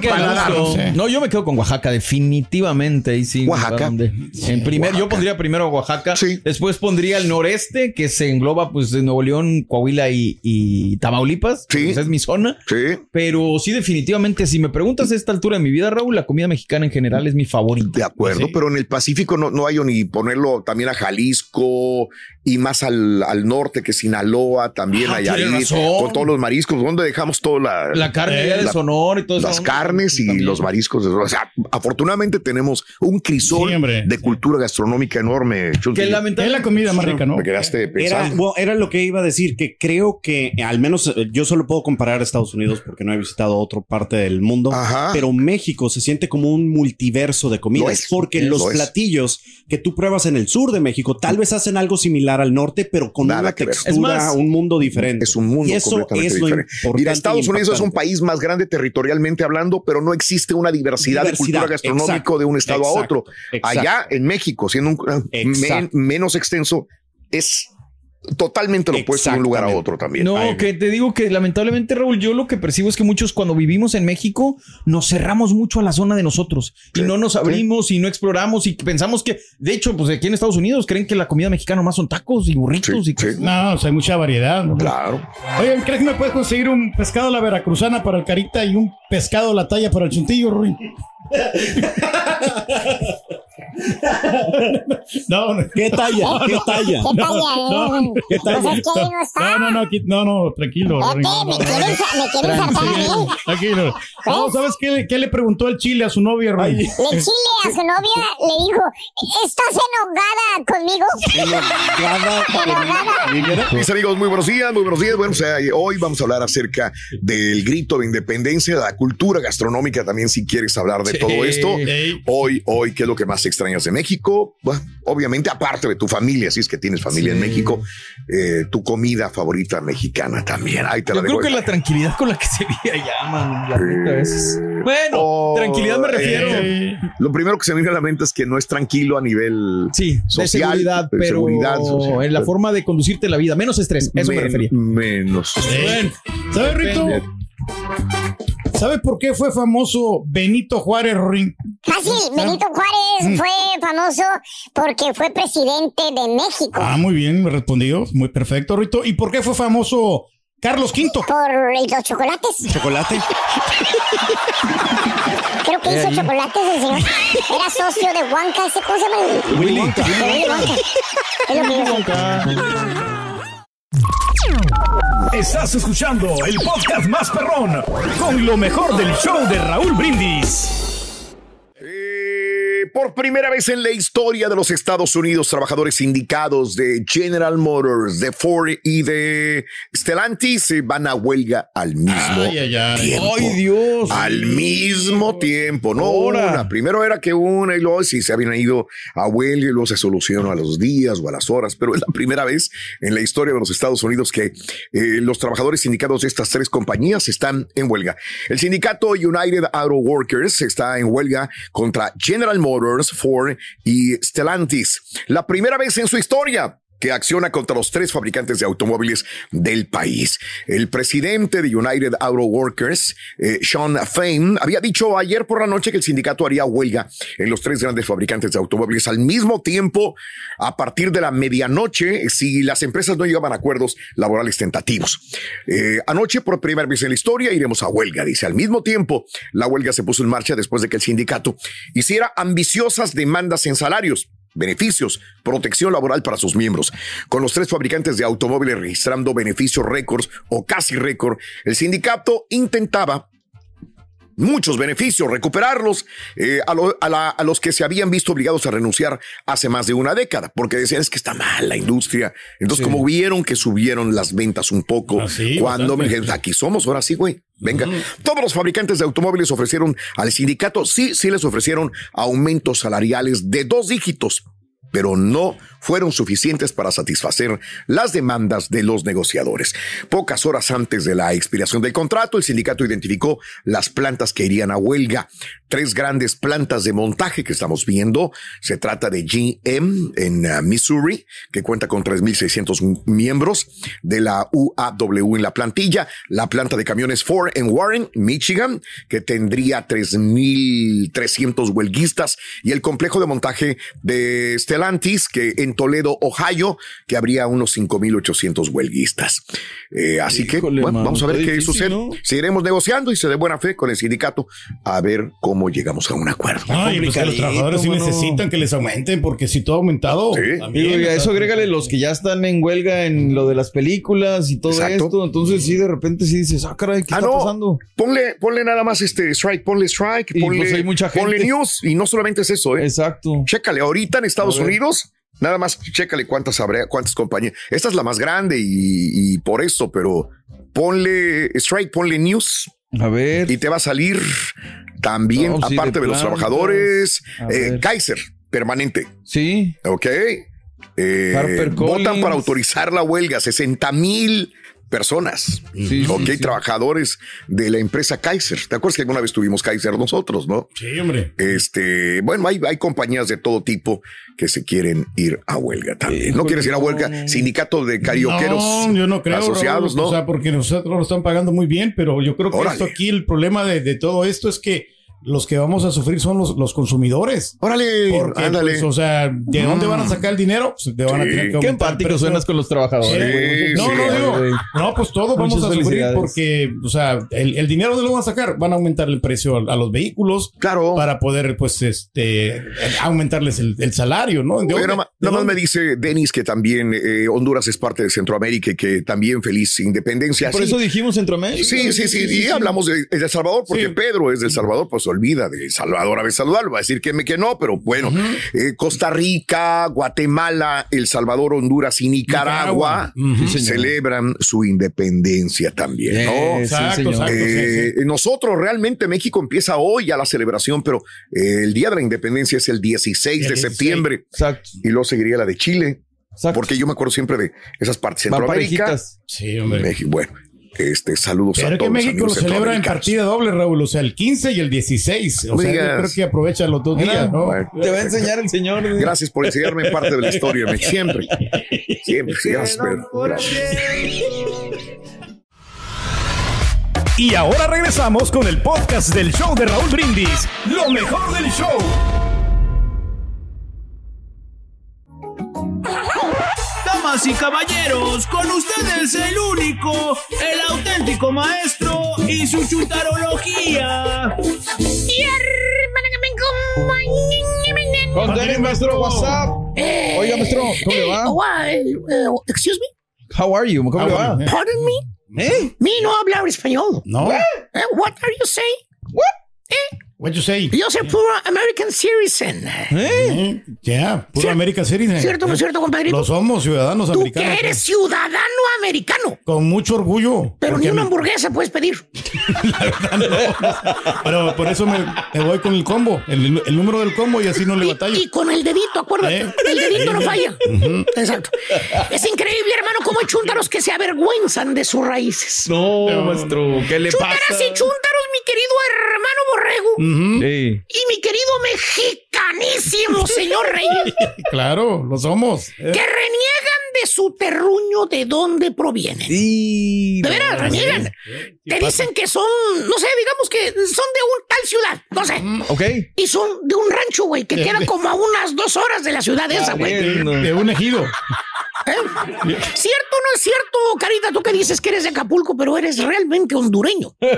I: Que
E: paladar.
H: no sé.
I: No, yo me quedo con Oaxaca, definitivamente. Ahí sí.
E: Oaxaca.
I: ¿dónde? En primer, yo pondría primero Oaxaca.
E: Sí.
I: Después pondría el noreste, que se engloba pues de Nuevo León, Coahuila y, y Tamaulipas.
E: Sí.
I: Esa es mi zona.
E: Sí.
I: Pero sí, definitivamente, si me preguntas a esta altura de mi vida, Raúl, la comida mexicana en general es mi favorita.
E: De acuerdo,
H: Sí.
E: pero en el Pacífico no, no hay ni ponerlo también a Jalisco, y más al, al norte que Sinaloa, también
I: Ah,
E: allá
I: tiene
E: ahí,
I: razón.
E: con todos los mariscos, donde dejamos toda la,
I: La carne allá de Sonora y todo eso.
E: Las carnes y los mariscos. O sea, afortunadamente tenemos un crisol de cultura gastronómica enorme. Chulti.
H: Es la comida más rica, ¿no?
E: Me quedaste
J: Era,
E: pensando.
J: bueno, era lo que iba a decir, que creo que eh, al menos eh, yo solo puedo comparar a Estados Unidos porque no he visitado otra parte del mundo, pero México se siente como un multiverso de
E: Lo
J: comidas
E: es,
J: porque
E: lo
J: los
E: es.
J: platillos que tú pruebas en el sur de México tal vez hacen algo similar al norte, pero con
E: Nada
J: una
E: que ver.
J: textura,
E: Es más,
J: un mundo diferente.
E: Es un mundo
J: y eso
E: completamente
J: es lo
E: diferente.
J: importante
E: Mira, Estados Unidos es un país más grande territorialmente hablando, pero no existe una diversidad, de
J: Diversidad,
E: cultura gastronómica
J: exacto,
E: de un estado a
J: exacto,
E: otro.
J: exacto.
E: Allá en México, siendo un men-
J: Exacto.
E: menos extenso, es totalmente lo opuesto de un lugar a otro también.
I: No,
E: Ay,
I: que te digo que lamentablemente, Raúl, yo lo que percibo es que muchos cuando vivimos en México nos cerramos mucho a la zona de nosotros y no nos abrimos y no exploramos y pensamos que, de hecho, pues aquí en Estados Unidos creen que la comida mexicana más son tacos y burritos y cosas.
H: No, o sea, hay mucha variedad. ¿no?
E: Claro.
H: Oye, ¿crees que me puedes conseguir un pescado a la veracruzana para el carita y un pescado a la talla para el chuntillo, Ruin? No, no.
J: ¿Qué talla? ¿Qué talla?
H: No, no, no,
J: ¿Qué talla?
H: no,
G: Pues no.
H: No, no, no, aquí- no, no, tranquilo. No,
G: me
H: no,
G: quieren me quieren
H: Tranquilo,
G: saltar a mí.
H: Tranquilo. No, ¿sabes qué, le- qué le preguntó el chile a su novia, Ruin?
G: Le chile a su novia, le dijo, ¿estás enojada conmigo? Enojada.
E: Mis amigos, muy buenos días, muy buenos días. Bueno, o sea, hoy vamos a hablar acerca del grito de independencia, de la cultura gastronómica también, si quieres hablar de
I: Sí.
E: todo esto. Hoy, hoy, ¿qué es lo que más extrañas de México? Bueno, obviamente, aparte de tu familia, si es que tienes familia en México, eh, tu comida favorita mexicana también. Ahí te la
I: Yo creo que la tranquilidad con la que se vive allá, man, la neta, a veces. Bueno, tranquilidad me refiero.
E: Eh, lo primero que se me viene a la mente es que no es tranquilo a nivel
I: Sí, de
E: social,
I: seguridad,
E: de
I: pero
E: seguridad social.
I: en la forma de conducirte la vida, menos estrés, eso me refería.
E: Menos.
H: Bueno, ¿Sabes, Rito? ¿Sabes por qué fue famoso Benito Juárez, Ruin?
G: Fácil, Benito Juárez fue famoso porque fue presidente de México.
H: Ah, muy bien, me respondió. Muy perfecto, Rito. ¿Y por qué fue famoso Carlos V?
G: Por los chocolates.
J: ¿Chocolate?
G: Creo que hizo chocolates el señor. Era socio de Huanca, ese cosa llama?
J: Willy.
G: Willy Wonka. Es lo que yo sé.
D: Estás escuchando el podcast más perrón con lo mejor del show de Raúl Brindis.
E: Eh, por primera vez en la historia de los Estados Unidos, trabajadores sindicados de General Motors, de Ford y de Stellantis se van a huelga al mismo
H: Ay, ay, ay.
E: tiempo.
I: Ay, Dios.
E: Al mismo tiempo, no
I: Ahora.
E: una. Primero era que una y luego si se habían ido a huelga y luego se solucionó a los días o a las horas, pero es la primera vez en la historia de los Estados Unidos que eh, los trabajadores sindicados de estas tres compañías están en huelga. El sindicato United Auto Workers está en huelga contra General Motors, Ford y Stellantis. La primera vez en su historia que acciona contra los tres fabricantes de automóviles del país. El presidente de United Auto Workers, eh, Sean Fain, había dicho ayer por la noche que el sindicato haría huelga en los tres grandes fabricantes de automóviles al mismo tiempo a partir de la medianoche si las empresas no llegaban a acuerdos laborales tentativos. Eh, anoche, por primera vez en la historia, iremos a huelga, dice. Al mismo tiempo, la huelga se puso en marcha después de que el sindicato hiciera ambiciosas demandas en salarios beneficios, protección laboral para sus miembros. Con los tres fabricantes de automóviles registrando beneficios récords o casi récord, el sindicato intentaba muchos beneficios, recuperarlos eh, a, lo- a la- a los que se habían visto obligados a renunciar hace más de una década, porque decían es que está mal la industria. Entonces,
H: Sí.
E: como vieron que subieron las ventas un poco,
H: Ah,
E: cuando me dijeron, aquí somos, ahora sí, güey. Venga, todos los fabricantes de automóviles ofrecieron al sindicato, sí, sí les ofrecieron aumentos salariales de dos dígitos, pero no fueron suficientes para satisfacer las demandas de los negociadores. Pocas horas antes de la expiración del contrato, el sindicato identificó las plantas que irían a huelga. Tres grandes plantas de montaje que estamos viendo. Se trata de GM en uh, Missouri, que cuenta con 3.600 miembros de la UAW en la plantilla. La planta de camiones Ford en Warren, Michigan, que tendría 3.300 huelguistas. Y el complejo de montaje de Stellantis, que en Toledo, Ohio, que habría unos 5,800 huelguistas. Eh, así que bueno,
I: mano,
E: vamos a ver qué
I: difícil,
E: sucede.
I: ¿no?
E: Seguiremos negociando y se de buena fe con el sindicato a ver cómo llegamos a un acuerdo.
H: Ay, pues que los trabajadores sí necesitan que les aumenten porque si todo ha aumentado. también,
I: Digo, y a eso agrégale los que ya están en huelga en lo de las películas y todo
E: Exacto.
I: esto. Entonces, sí, de repente sí dices, ah, caray, ¿qué
E: Ah,
I: está
E: no.
I: pasando?
E: Ponle, ponle nada más este strike, ponle strike,
I: Y,
E: ponle,
I: pues, hay mucha gente.
E: ponle news y no solamente es eso, ¿eh?
I: Exacto.
E: Chécale, ahorita en Estados. Unidos, nada más chécale cuántas habrá, cuántas compañías. Esta es la más grande y, y por eso, pero ponle strike, ponle news.
I: A ver.
E: Y te va a salir también,
I: No, sí,
E: aparte
I: de
E: los trabajadores, eh. Kaiser, permanente.
I: Sí.
E: Ok. Eh, votan para autorizar la huelga, 60 mil personas.
I: Sí,
E: ok,
I: sí,
E: trabajadores de la empresa Kaiser. ¿Te acuerdas que alguna vez tuvimos Kaiser nosotros, no?
H: Sí, hombre.
E: Este, bueno, hay, hay compañías de todo tipo que se quieren ir a huelga también. ¿No quieres ir a huelga?
I: no.
E: Sindicato de carioqueros
H: No, yo no creo.
E: asociados,
H: Raúl,
E: ¿no?
H: O sea, porque nosotros lo están pagando muy bien, pero yo creo que
E: Órale.
H: esto aquí, el problema de, de todo esto es que los que vamos a sufrir son los, los consumidores.
E: Órale,
H: Porque,
E: ándale.
H: pues, o sea, ¿de dónde van a sacar el dinero? Pues te van a tener que
I: Qué empático suenas con los trabajadores.
E: Sí.
H: No,
E: sí,
H: no, digo, no, pues todos vamos
I: Muchas
H: a sufrir porque, o sea, el, el dinero de lo van a sacar, van a aumentar el precio a, a los vehículos
E: Claro.
H: para poder, pues, este, aumentarles el, el salario, ¿no? ¿De
E: Oye,
H: dónde-
E: nada más- nada me dice Denis que también eh, Honduras es parte de Centroamérica y que también feliz independencia.
I: Por
E: Sí.
I: eso dijimos Centroamérica.
E: Sí, sí, sí, y hablamos de, de El Salvador porque
H: Sí.
E: Pedro es del Salvador, pues olvida de Salvador a ver saludarlo, va a decir que, me, que no, pero bueno, eh, Costa Rica, Guatemala, El Salvador, Honduras y Nicaragua, celebran su independencia también, ¿no?
I: Eh,
H: Exacto, exacto.
E: Eh, nosotros realmente México empieza hoy ya la celebración, pero eh, el día de la independencia es el 16 de
H: 16.
E: septiembre
I: Exacto.
E: y luego seguiría la de Chile,
I: Exacto.
E: porque yo me acuerdo siempre de esas partes Centroamérica.
H: Sí, hombre.
E: México. Bueno, este saludos
H: Pero
E: a
H: que
E: todos. los
H: México lo celebra en partida doble, Raúl. O sea, el 15 y el 16. O
E: Me
H: sea, yo creo que aprovecha los dos días, ¿no?
E: Bueno,
I: Te va a enseñar el señor.
E: Gracias por enseñarme parte de la historia, me- siempre. Siempre, gracias, Pedro. Gracias.
D: Y ahora regresamos con el podcast del show de Raúl Brindis. Lo mejor del show.
O: Damas y caballeros, con ustedes el único, el auténtico maestro y su chutarología.
I: Con Denis, maestro, WhatsApp. Oiga, maestro, ¿cómo le va?
P: excuse me,
I: How are you? ¿Cómo le va?
H: bueno, eh.
P: pardon me.
I: ¿Eh?
P: Me no hablar español.
H: No.
P: Eh, what are you saying?
H: What you say?
P: Yo soy puro American citizen.
I: ¿Eh?
H: Eh, Ya, pura
P: Cier-
H: América Series.
P: ¿Cierto, no es cierto, compadrito?
H: Lo somos, ciudadanos
P: Tú
H: americanos.
P: que eres ciudadano americano,
H: Con mucho orgullo.
P: pero ni una hamburguesa puedes pedir.
H: Pero por eso me, me voy con el combo, el, el número del combo y así no le batallo.
P: y con el dedito, acuérdate.
H: Eh.
P: El dedito no
H: Eh.
P: falla. Exacto. Es increíble, hermano, cómo hay chúntaros que se avergüenzan de sus raíces.
I: No, maestro, ¿qué le pasa?
P: Chúntaras y chúntaros, mi querido hermano borrego.
I: Sí.
P: Y mi querido mexicanísimo señor Reyes.
H: Claro, lo somos. Eh,
P: que reniegan de su terruño de dónde provienen.
I: Sí.
P: De veras, reniegan. Te dicen que son, no sé, digamos que son de un tal ciudad, no sé.
I: Ok.
P: Y son de un rancho, güey, que queda como a unas dos horas de la ciudad esa, güey.
H: De un ejido.
P: ¿Eh? ¿Cierto o no es cierto, Carita? Tú que dices que eres de Acapulco, pero eres realmente hondureño. Hoy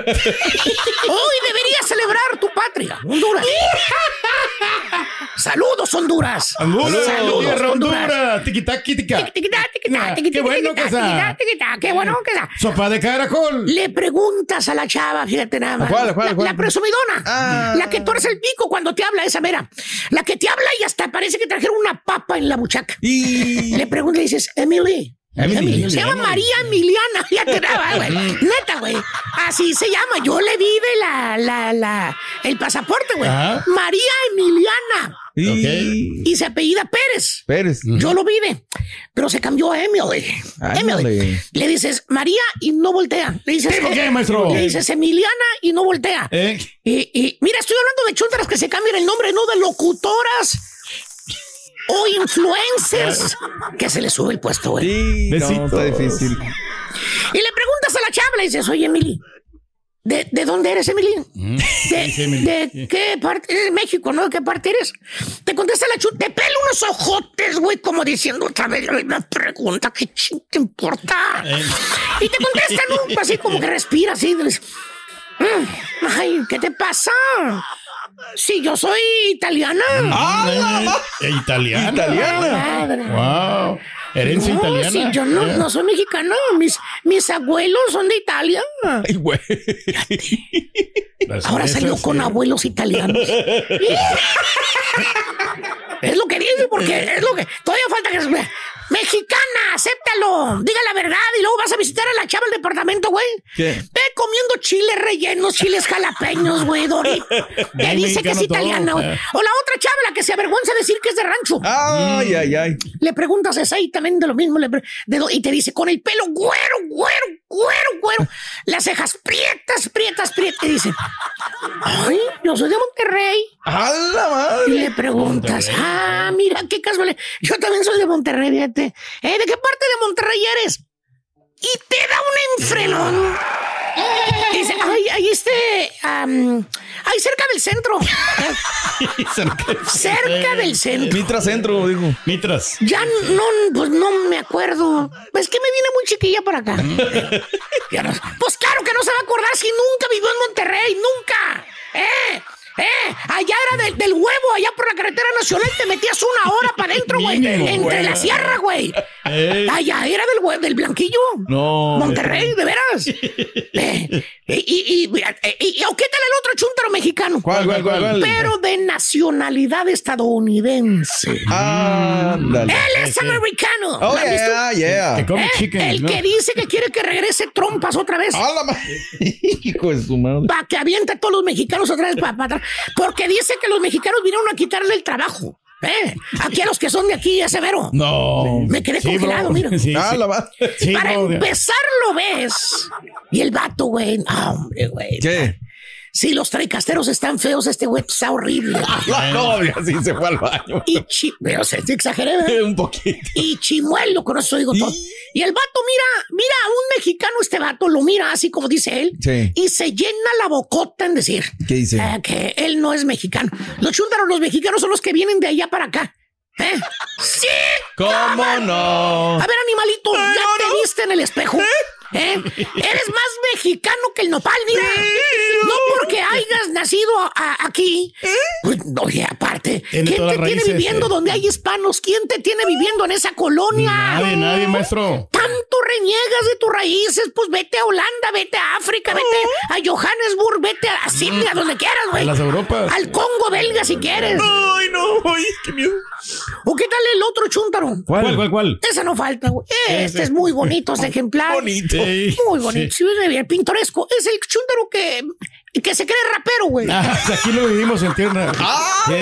P: deberías celebrar tu patria, Honduras. Saludos, Honduras.
H: Honduras,
P: Saludos,
H: tierra
P: Honduras.
H: Honduras. Tiquitá.
P: Tiquitá,
H: qué bueno que
P: tiquitá, Qué bueno que sea.
H: Sopa de caracol.
P: Le preguntas a la chava, fíjate nada más.
I: ¿Cuál, cuál,
P: la,
I: cuál?
P: la presumidona.
I: Ah.
P: La que torce el pico cuando te habla, esa mera. La que te habla y hasta parece que trajeron una papa en la buchaca.
I: Y.
P: Le preguntas y le dices, Emily.
H: Emily,
P: Se llama. María Emiliana. Fíjate nada, güey. Neta, güey. Así se llama. Yo le vi de la, la, la, el pasaporte, güey.
H: Ajá.
P: María Emiliana.
I: Y.
P: Y se apellida Pérez.
I: Pérez.
P: Yo lo vive, pero se cambió a Emily.
I: Ándale.
P: Emily. Le dices María y no voltea. Le dices,
H: ¿Por qué, maestro?
P: Le dices Emiliana y no voltea.
H: Eh,
P: Y, y mira, estoy hablando de chuntaras que se cambian el nombre, no de locutoras o influencers que se les sube el puesto, güey.
I: Sí. No, está difícil.
P: Y le preguntas a la chava, le dices, oye, Emily, ¿De, de dónde eres, Emily?
H: Mm.
P: ¿De,
H: Sí, Emily.
P: de qué parte? ¿De México, no? ¿De qué parte eres? Te contesta la chut, te pelo unos ojotes, güey, como diciendo otra vez la pregunta, ¿qué ching te importa?
H: Eh.
P: Y te contesta, ¿no? Así como que respira, así. dices, "Mm, Ay, ¿qué te pasa? Sí, yo soy italiana.
H: Eh, Italiana.
P: Madre.
H: Wow. Herencia
P: No,
H: italiana.
P: sí, yo no,
H: Eh.
P: no soy mexicana. Mis, mis abuelos son de Italia.
I: Ay, güey.
P: Ahora salió con
H: eh.
P: abuelos italianos. es lo que dice, porque es lo que. Todavía falta que. Mexicana, acéptalo. Diga la verdad y luego vas a visitar a la chava del departamento, güey.
I: ¿Qué?
P: Ve comiendo chiles rellenos, chiles jalapeños, güey, Dori. Te dice que es italiana, güey. O la otra chava, la que se avergüenza de decir que es de rancho.
I: Ay, ay, ay.
P: Le preguntas exactamente lo mismo le de y te dice con el pelo güero, güero, güero, güero, las cejas prietas, prietas, prietas. Y dice, ay, yo soy de Monterrey.
I: ¡A la
P: Y
I: madre!
P: le preguntas, ah, mira, qué casualidad. Yo también soy de Monterrey, fíjate. ¿Eh, ¿De qué parte de Monterrey eres? Y te da un enfrenón. Dice, ay, ahí este, am, ahí cerca del centro. cerca del centro.
I: Mitra Centro, dijo.
H: Mitras.
P: Ya no, pues no me acuerdo. Es que me vine muy chiquilla por acá. Pues claro que no se va a acordar si nunca vivió en Monterrey, nunca. ¡Eh! ¡Eh! Allá era del, del huevo, allá por la carretera nacional te metías una hora para adentro, güey. Entre la sierra, güey.
H: Eh.
P: Allá era del huevo, del blanquillo.
I: No.
P: Monterrey, de veras. Eh, y, y, y, y- y- ¿o ¿qué tal el otro chúntaro mexicano?
I: ¿Cuál, cuál, cuál, cuál?
P: Pero de nacionalidad estadounidense.
I: Ándale.
P: Él es americano.
I: Oh, yeah, yeah.
H: Que come
P: Eh,
H: chicken.
P: el
H: ¿no?
P: que dice que quiere que regrese trompas otra vez.
I: Hijo de su madre.
P: Para que aviente a todos los mexicanos otra vez para atrás. Porque dice que los mexicanos vinieron a quitarle el trabajo. ¿eh? Aquí a los que son de aquí, es severo.
H: No.
P: Me quedé
H: Sí,
P: congelado,
H: bro.
P: mira.
H: Sí,
I: ¡A
H: sí.
P: para
H: bro.
P: empezar lo ves. Y el vato, güey. No, hombre, güey.
I: ¿Qué?
P: Si los traicasteros están feos, este güey está horrible.
I: La novia sí se fue al baño.
P: Y chi... O sea, te exageré, ¿verdad?
I: Un poquito.
P: y chimuelo, con eso digo todo. Y el vato mira, mira, un mexicano, este vato lo mira así como dice él,
I: Sí.
P: y se llena la bocota en decir
I: ¿Qué dice?
P: eh, que él no es mexicano. Los chúntaros, los mexicanos son los que vienen de allá para acá. ¿Eh? ¡Sí!
I: ¿Cómo no?
P: A ver, animalito, ¿ya te viste en el espejo? ¿Eh? Eres más mexicano que el nopal, mira. No porque hayas nacido a- aquí. Pues, oye, aparte,
H: Tiene
P: ¿quién te tiene viviendo
H: eh.
P: donde hay hispanos? ¿Quién te tiene viviendo en esa colonia?
H: Nadie, nadie, maestro.
P: Tanto reniegas de tus raíces, pues vete a Holanda, vete a África, vete a Johannesburg, vete a Sydney, a donde quieras, güey.
H: A las Europas.
P: Al Congo belga si quieres.
I: Ay, no, ay, qué miedo.
P: ¿O qué tal el otro chúntaro?
H: ¿Cuál, cuál, cuál?
P: Esa no falta, güey. Este es muy bonito, este ejemplar.
I: Bonito.
H: Sí.
P: Muy bonito, sí, bien, pintoresco. Es el chúntaro que, que se cree rapero, güey.
H: Ah, aquí lo vivimos en tierra.
I: Ah,
H: Sí,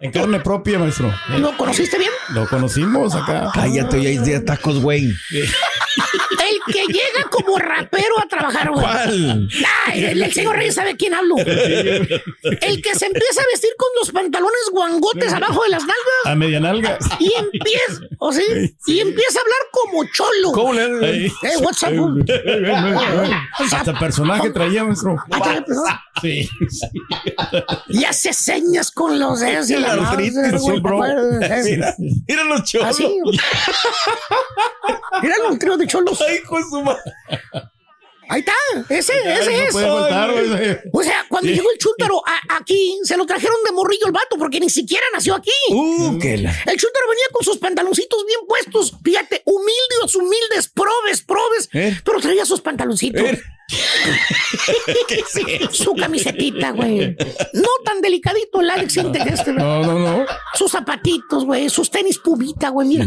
H: en carne propia, maestro.
P: ¿Lo conociste bien?
H: Lo conocimos acá.
I: Cállate, ya hay tacos, güey.
P: El que llega como rapero a trabajar, güey.
I: ¿Cuál?
P: Ay, el, el señor Reyes sabe quién hablo. El que se empieza a vestir con los pantalones guangotes abajo de las nalgas.
H: A media nalga.
P: Y empieza, o sea, y empieza a hablar como cholo.
I: ¿Cómo le.
P: Eh, what's up?
H: Hasta personaje traía, maestro. Sí.
P: Y hace señas con los dedos y la
I: La
P: mano,
I: artritis,
P: güey,
H: sí, bro.
P: ¿te
I: Mira, mira los cholos.
P: Así. Mira un trío de cholos.
I: Ay, de su madre.
P: Ahí está, ese,
H: Ay,
P: ese
H: no
P: es.
H: puede faltar, güey.
P: O sea, cuando
H: Sí.
P: llegó el chúntaro a- aquí, se lo trajeron de morrillo el vato, porque ni siquiera nació aquí.
I: Uh, que la.
P: El chúntaro venía con sus pantaloncitos bien puestos, fíjate, humildes, humildes, probes, probes,
I: ¿Eh?
P: pero traía sus pantaloncitos.
I: ¿Eh?
P: Su camisetita, güey. No tan delicadito el Alex siente que este, güey.
H: No, no, no.
P: Sus zapatitos, güey, sus tenis pubita, güey, mira.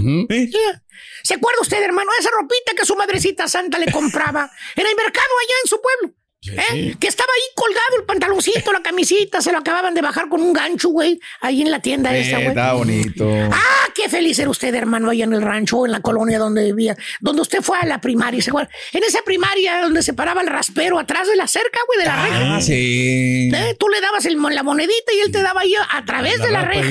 P: ¿Se acuerda usted, hermano, de esa ropita que su madrecita santa le compraba en el mercado allá en su pueblo? ¿Eh? Que estaba ahí colgado el pantaloncito, la camisita, se lo acababan de bajar con un gancho, güey, ahí en la tienda esa, güey.
I: Está bonito.
P: Ah, qué feliz era usted, hermano, allá en el rancho, en la colonia donde vivía, donde usted fue a la primaria, ¿se acuerda? En esa primaria donde se paraba el raspero atrás de la cerca, güey, de la reja.
I: Ah, sí.
P: ¿Eh? Tú le dabas el, la monedita y él te daba ahí a través
H: La
P: de la reja.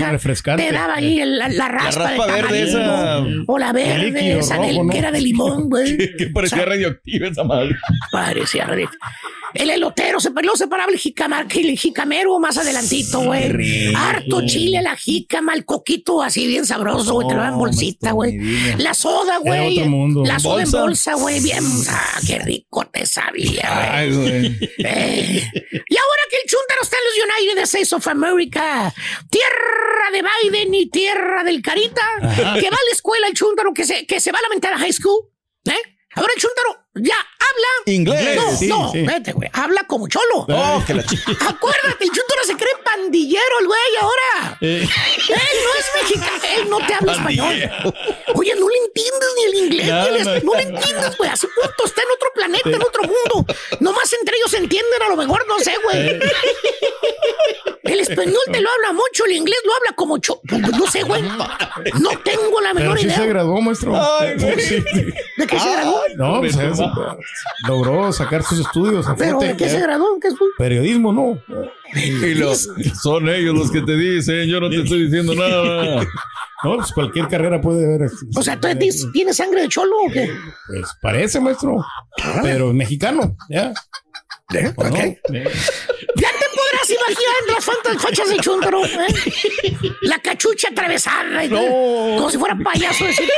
P: Te daba ahí el- la, la raspa,
I: raspa
P: de
I: verde esa.
P: O la verde,
H: líquido
P: esa
H: rojo,
P: del-
H: ¿no?
P: que era de limón, güey.
I: Que parecía radioactiva esa madre.
P: Parecía red. El elotero, se luego se paraba el, jicama- el jicamero más adelantito, güey. Harto chile, la jícama, el coquito así bien sabroso, güey. Te lo dan en bolsita, güey. La soda, güey. La
H: ¿En
P: soda
H: bolsa?
P: en bolsa, güey. Bien. Ah, qué rico te sabía, güey. Eh, Y ahora que el chúntaro está en los United States of America, tierra de Biden y tierra del Carita,
Q: Ajá.
P: que va a la escuela el chúntaro, que se, que se va a lamentar a high school, ¿eh? Ahora el chúntaro ya habla.
I: Inglés.
P: No,
I: Sí,
P: no,
I: sí.
P: vete, güey. Habla como cholo.
I: Oh, que la ch-
P: Acuérdate, el chúntaro se cree pandillero, el güey, ahora.
I: Eh.
P: Él no es mexicano, él no te habla español. Oye, no le entiendes ni el inglés,
I: No,
P: ni el
I: no.
P: le entiendes, güey. Así punto, está en otro planeta, en otro mundo. Nomás entre ellos se entienden, a lo mejor, no sé, güey. El español te lo habla mucho, el inglés lo habla como cho... pues, No sé, güey. No tengo la
H: Pero
P: menor
H: sí
P: idea.
H: se graduó, maestro.
I: Ay, güey.
H: Sí.
P: ¿De qué se graduó?
H: No, pues eso, logró sacar sus estudios.
P: ¿Pero de qué se
H: eh,
P: graduó? ¿Qué fue?
H: Periodismo, no.
I: Y los, son ellos los que te dicen, yo no te estoy diciendo nada.
H: No, pues cualquier carrera puede haber.
P: O sea, ¿tú tienes- tienes sangre de cholo o qué?
H: Pues parece, maestro. Pero mexicano, ya. ¿O no? Eh.
P: Podrás imaginar las fantas fachas del chúntaro, ¿eh? La cachucha atravesada. Como si fuera payaso. decir,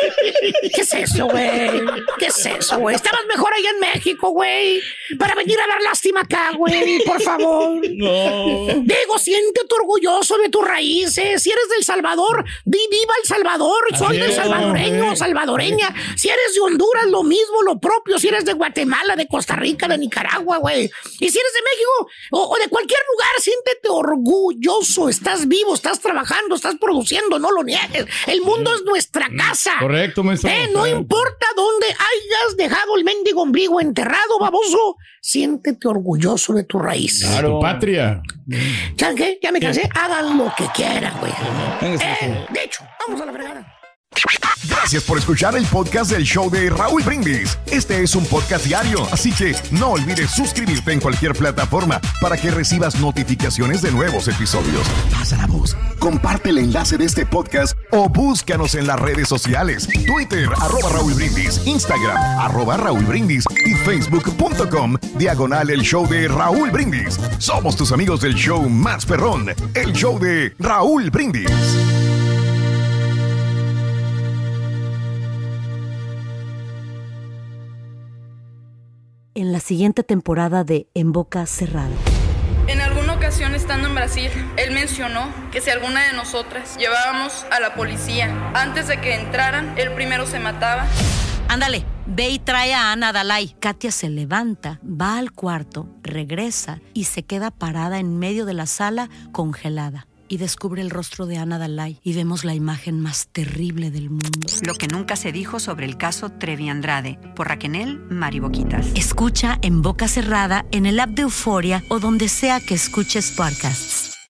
P: ¿Qué es eso, güey? ¿Qué es eso, güey? Estabas mejor allá en México, güey. Para venir a dar lástima acá, güey. Por favor.
I: No.
P: Digo, siéntete orgulloso de tus raíces. Si eres del Salvador, di viva El Salvador. Soy del salvadoreño,
I: hombre.
P: salvadoreña. Si eres de Honduras, lo mismo, lo propio. Si eres de Guatemala, de Costa Rica, de Nicaragua, güey. Y si eres de México o, o de cualquier lugar, siéntete orgulloso. Estás vivo, estás trabajando, estás produciendo, no lo niegues. El mundo es nuestra casa.
H: Correcto, maestro.
P: Eh, no importa dónde hayas dejado el mendigo ombligo enterrado, baboso, siéntete orgulloso de tu raíz.
H: Tu patria.
P: ¿Saben qué? Ya me cansé. Hagan lo que quieran, güey. Eh, de hecho, vamos a la fregada.
E: Gracias por escuchar el podcast del show de Raúl Brindis. Este es un podcast diario, así que no olvides suscribirte en cualquier plataforma para que recibas notificaciones de nuevos episodios. Pasa la voz, comparte el enlace de este podcast o búscanos en las redes sociales. Twitter, arroba Raúl Brindis, Instagram, arroba Raúl Brindis y facebook.com, diagonal el show de Raúl Brindis. Somos tus amigos del show más perrón, el show de Raúl Brindis.
A: En la siguiente temporada de En Boca Cerrada.
R: En alguna ocasión estando en Brasil, él mencionó que si alguna de nosotras llevábamos a la policía antes de que entraran, él primero se mataba.
A: Ándale, ve y trae a Ana Dalai. Katia se levanta, va al cuarto, regresa y se queda parada en medio de la sala congelada. Y descubre el rostro de Ana Dalai y vemos la imagen más terrible del mundo.
C: Lo que nunca se dijo sobre el caso Trevi Andrade por Raquel Mariboquitas.
A: Escucha en boca cerrada, en el app de Euforia o donde sea que escuches podcasts.